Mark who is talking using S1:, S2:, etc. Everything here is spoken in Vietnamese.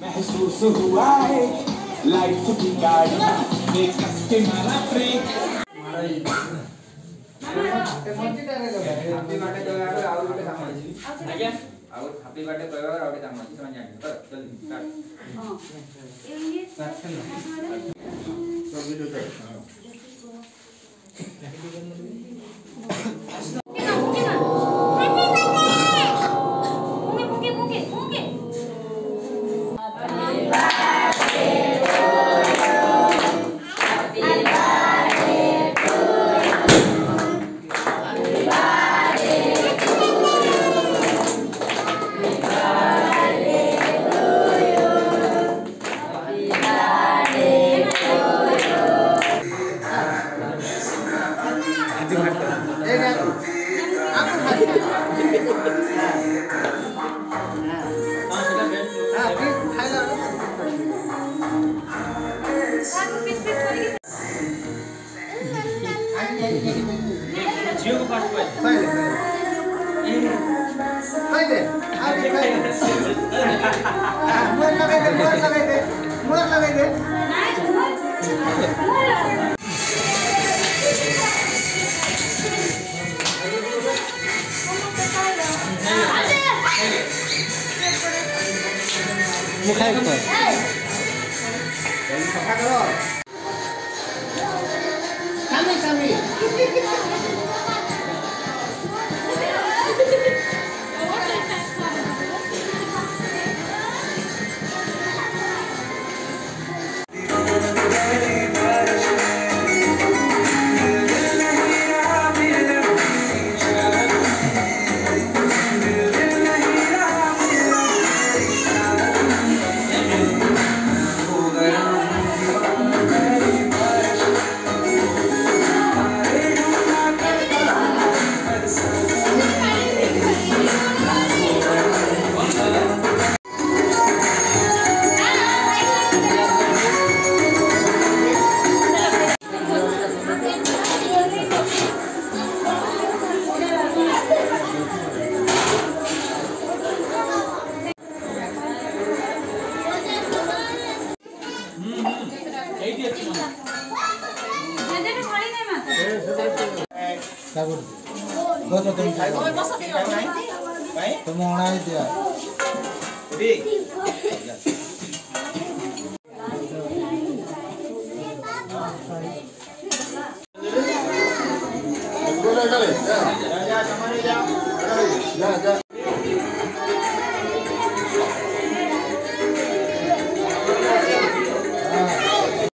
S1: महसूस हुआ है लाइफ की गाड़ी में कस के मारा ब्रेक
S2: ହାପି ବାର୍ଥଡେ କହିବାର ଆଉ ଗୋଟେ କାମ ଅଛି
S3: मोर लगाई दे मोर लगाई दे
S2: một hai cửa
S3: Đấy, thằng khác đó rồi. Thắng đi, thắng đi. গছ তুমি তুমি অনাই দিয়া
S2: Yeah, yeah.